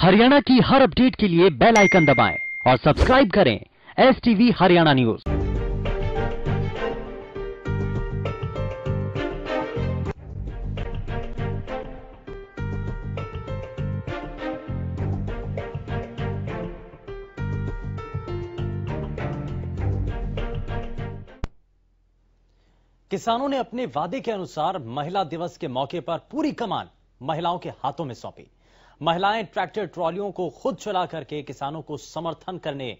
हरियाणा की हर अपडेट के लिए बेल आइकन दबाएँ और सब्सक्राइब करें एस टीवी हरियाणा न्यूज़। किसानों ने अपने वादे के अनुसार महिला दिवस के मौके पर पूरी कमान महिलाओं के हाथों में सौंपी। महिलाएँ ट्रैक्टर ट्रॉलियों को खुद चला करके किसानों को समर्थन करने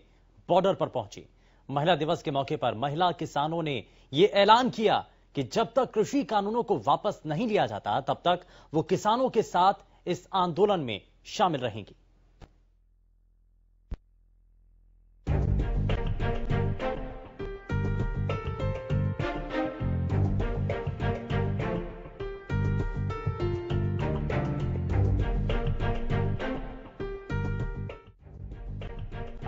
बॉर्डर पर पहुँची। महिला दिवस के मौके पर महिला किसानों ने यह ऐलान किया कि जब तक कृषि कानूनों को वापस नहीं लिया जाता, तब तक वो किसानों के साथ इस आंदोलन में शामिल रहेंगी।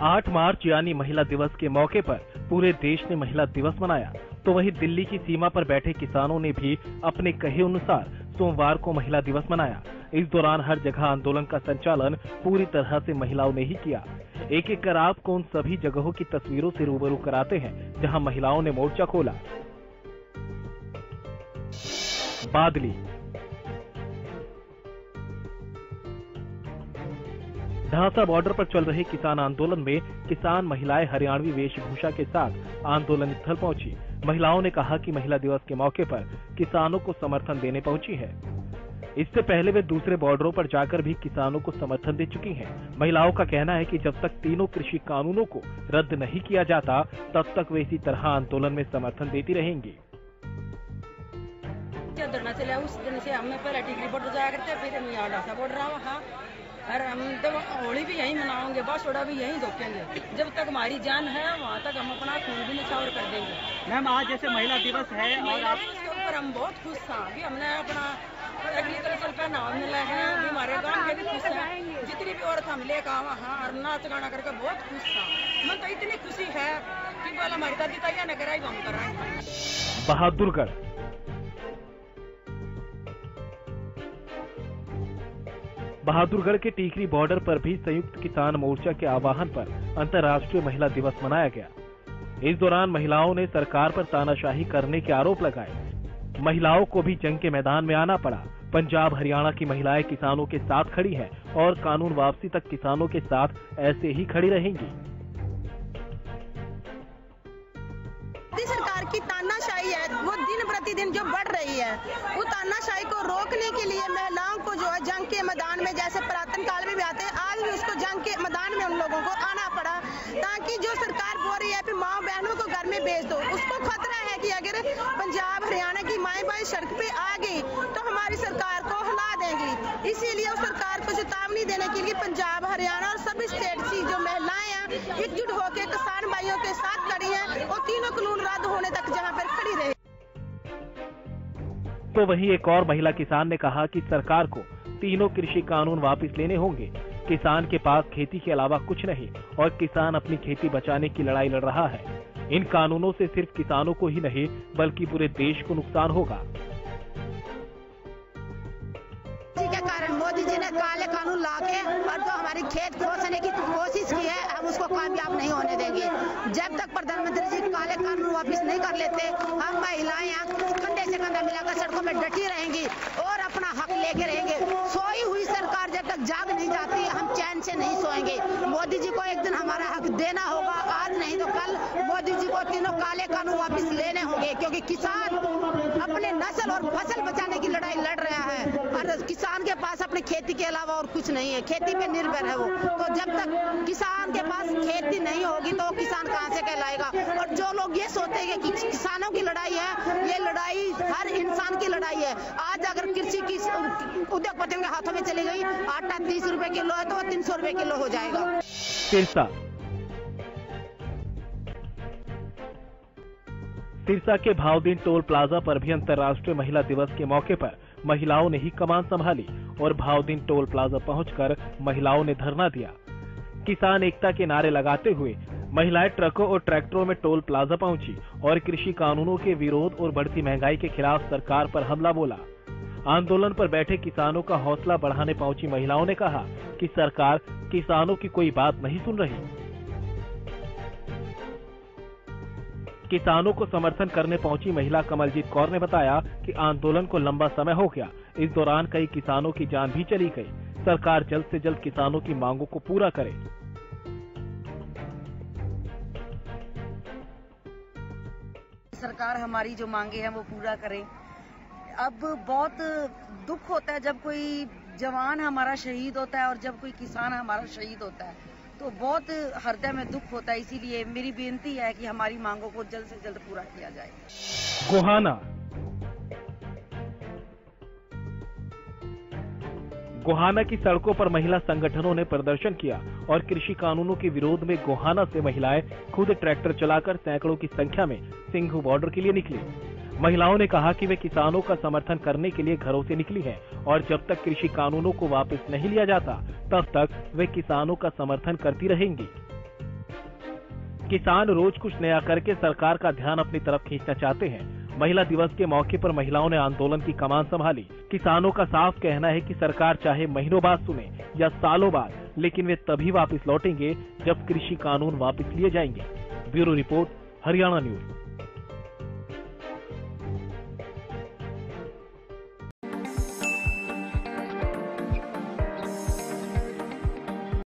आठ मार्च यानी महिला दिवस के मौके पर पूरे देश ने महिला दिवस मनाया। तो वहीं दिल्ली की सीमा पर बैठे किसानों ने भी अपने कहे अनुसार सोमवार को महिला दिवस मनाया। इस दौरान हर जगह आंदोलन का संचालन पूरी तरह से महिलाओं ने ही किया। एक एक कर आपको उन सभी जगहों की तस्वीरों से रूबरू कराते हैं, जहाँ महिलाओं ने मोर्चा खोला। बादली ढांसा बॉर्डर पर चल रहे किसान आंदोलन में किसान महिलाएँ हरियाणवी वेशभूषा के साथ आंदोलन स्थल पहुँची। महिलाओं ने कहा कि महिला दिवस के मौके पर किसानों को समर्थन देने पहुँची है। इससे पहले वे दूसरे बॉर्डरों पर जाकर भी किसानों को समर्थन दे चुकी हैं। महिलाओं का कहना है कि जब तक तीनों कृषि कानूनों को रद्द नहीं किया जाता, तब तक वे इसी तरह आंदोलन में समर्थन देती रहेंगी। धरना चला, उस दिन से हमें पहले टिकरी बॉर्डर जाया करते, फिर हम यहाँ बॉर्डर रहा वहाँ और हम तो होली भी यहीं मनाओगे बस बासोड़ा भी यहीं धोकेंगे जब तक हमारी जान है वहाँ तक हम अपना खून भी निछावर कर देंगे। मैम आज जैसे महिला दिवस है और महिला आप दिवस के ऊपर हम बहुत खुश था अभी हमने अपना एग्रीकल्चर का नाम मिला है अभी हमारे गाँव के भी खुश है। जितनी भी औरत हम लेकर आवा हाँ और नाच गाना करके बहुत खुश था मन तो इतनी खुशी है कि बोला हमारी दादी तैयार न कराई हम कराएँगे बहादुरगढ़ बहादुरगढ़ के टीकरी बॉर्डर पर भी संयुक्त किसान मोर्चा के आह्वान पर अंतर्राष्ट्रीय महिला दिवस मनाया गया। इस दौरान महिलाओं ने सरकार पर तानाशाही करने के आरोप लगाए। महिलाओं को भी जंग के मैदान में आना पड़ा। पंजाब हरियाणा की महिलाएँ किसानों के साथ खड़ी हैं और कानून वापसी तक किसानों के साथ ऐसे ही खड़ी रहेंगी। सरकार की तानाशाही है, वो दिन प्रतिदिन जो बढ़ रही है, वो तानाशाही को रोकने के लिए महिलाओं को जो है जंग के मैदान में, जैसे पुरातन काल में भी आते हैं, आज भी उसको जंग के मैदान में उन लोगों को आना पड़ा ताकि जो सरकार बोल रही है फिर माँ बहनों को घर में भेज दो, उसको खतरा है कि अगर पंजाब, हरियाणा की माए बाई सड़क पे आ गई तो हमारी सरकार को हिला देंगी। इसीलिए उस सरकार को चेतावनी देने के लिए पंजाब, हरियाणा और सभी स्टेट की जो महिलाएँ हैं, एकजुट होकर, किसान भाइयों के साथ खड़ी हैं और तीनों कानून रद्द होने तक जहाँ पर खड़ी रहे। तो वहीं एक और महिला किसान ने कहा कि सरकार को तीनों कृषि कानून वापस लेने होंगे। किसान के पास खेती के अलावा कुछ नहीं और किसान अपनी खेती बचाने की लड़ाई लड़ रहा है। इन कानूनों से सिर्फ़ किसानों को ही नहीं, बल्कि पूरे देश को नुकसान होगा। कारण मोदी जी ने काले कानून ला के और जो हमारी खेत खोसने की कोशिश की है, हम उसको कामयाब नहीं होने देंगे। जब तक प्रधानमंत्री जी काले कानून वापस नहीं कर लेते, हम महिलाएँ सड़कों में डटी रहेंगी और अपना हक लेके रहेंगे। सोई हुई सरकार जब तक जाग नहीं जाती, हम चैन से नहीं सोएँगे। मोदी जी को एक दिन हमारा हक देना होगा, आज नहीं तो कल मोदी जी को तीनों काले कानून वापस लेने होंगे, क्योंकि किसान अपने नस्ल और फ़सल बचाने की लड़ाई लड़ रहा है। और किसान के पास अपने खेती के अलावा और कुछ नहीं है। खेती पे निर्भर है वो। तो जब तक किसान के पास खेती नहीं होगी तो किसान कहाँ से कहलाएगा? और जो लोग ये सोचते हैं कि किसानों की लड़ाई है, ये लड़ाई हर इंसान की लड़ाई है। आज अगर कृषि की उद्योगपतियों के हाथों में चली गई, आटा तीस रुपए किलो है तो वो तीन सौ रुपए किलो हो जाएगा। सिरसा के भावदीन टोल प्लाजा पर भी अंतर्राष्ट्रीय महिला दिवस के मौके पर महिलाओं ने ही कमान संभाली और भावदीन टोल प्लाजा पहुंचकर महिलाओं ने धरना दिया। किसान एकता के नारे लगाते हुए महिलाएँ ट्रकों और ट्रैक्टरों में टोल प्लाजा पहुँची और कृषि कानूनों के विरोध और बढ़ती महँगाई के खिलाफ सरकार पर हमला बोला। आंदोलन पर बैठे किसानों का हौसला बढ़ाने पहुँची महिलाओं ने कहा कि सरकार किसानों की कोई बात नहीं सुन रही। किसानों को समर्थन करने पहुँची महिला कमलजीत कौर ने बताया कि आंदोलन को लंबा समय हो गया। इस दौरान कई किसानों की जान भी चली गई। सरकार जल्द से जल्द किसानों की मांगों को पूरा करे। सरकार हमारी जो मांगे हैं, वो पूरा करे। अब बहुत दुख होता है जब कोई जवान हमारा शहीद होता है और जब कोई किसान हमारा शहीद होता है। तो बहुत हृदय में दुख होता है, इसीलिए मेरी बेनती है कि हमारी मांगों को जल्द से जल्द पूरा किया जाए। गोहाना। गोहाना की सड़कों पर महिला संगठनों ने प्रदर्शन किया और कृषि कानूनों के विरोध में गोहाना से महिलाएँ खुद ट्रैक्टर चलाकर सैकड़ों की संख्या में सिंघू बॉर्डर के लिए निकली। महिलाओं ने कहा कि वे किसानों का समर्थन करने के लिए घरों से निकली हैं और जब तक कृषि कानूनों को वापस नहीं लिया जाता, तब तक वे किसानों का समर्थन करती रहेंगी। किसान रोज कुछ नया करके सरकार का ध्यान अपनी तरफ़ खींचना चाहते हैं। महिला दिवस के मौके पर महिलाओं ने आंदोलन की कमान संभाली। किसानों का साफ़ कहना है कि सरकार चाहे महीनों बाद सुने या सालों बाद, लेकिन वे तभी वापस लौटेंगे जब कृषि कानून वापस लिए जाएँगे। Bureau report, Haryana news.